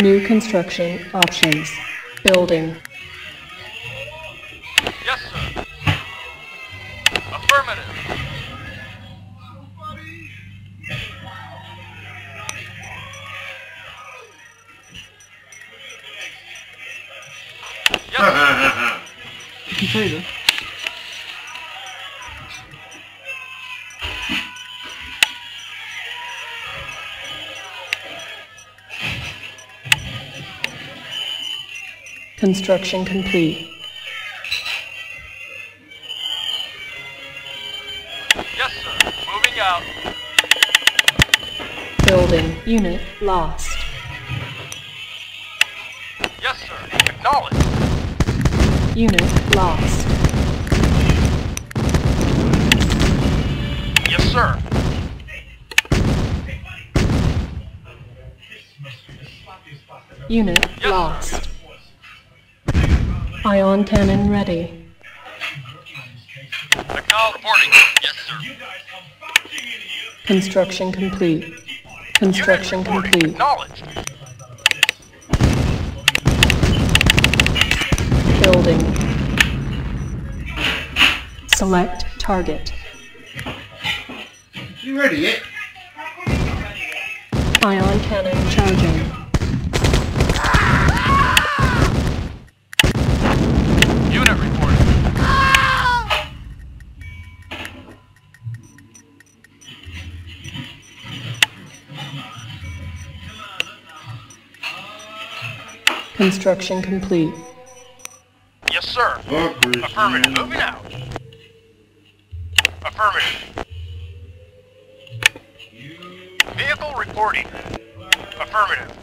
New construction options. Building. Yes, sir. Affirmative. Yes, sir. İki sayıdı. Construction complete. Yes, sir. Moving out. Building. Unit lost. Yes, sir. Acknowledged. Unit lost. Yes, sir. Unit Yes, lost. Ion cannon ready. Acknowledged. Reporting. Yes. Construction complete. Construction complete. Building. Select target. You ready yet? Ion cannon charging. Construction complete. Yes, sir. Affirmative. Moving out. Affirmative. Vehicle reporting. Affirmative.